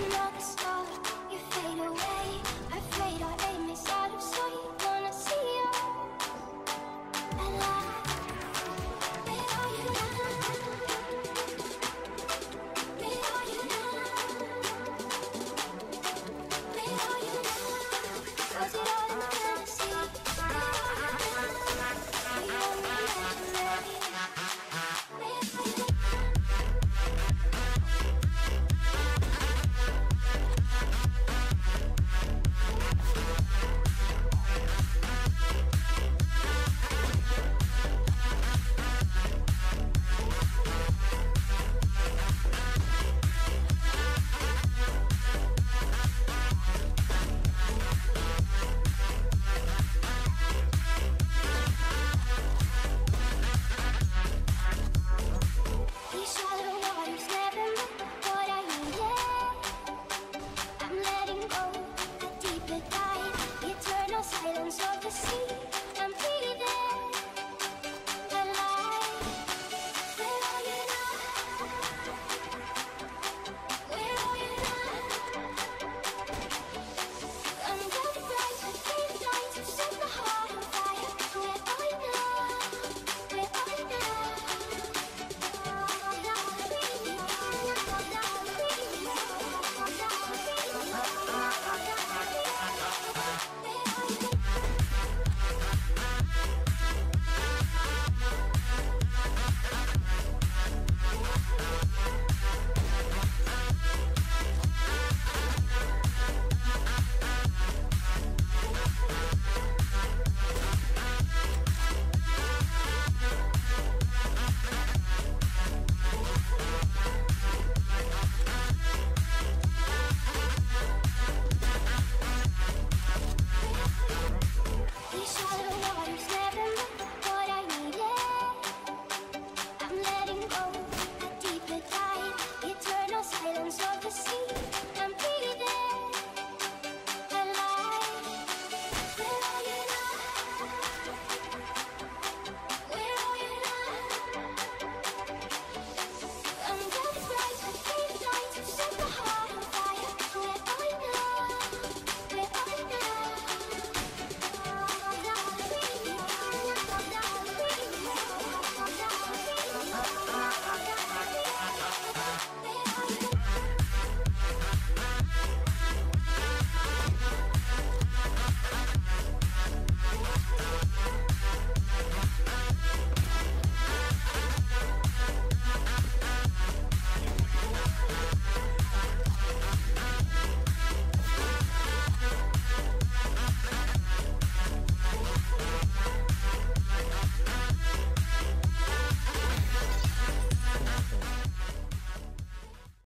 love is arms of the sea.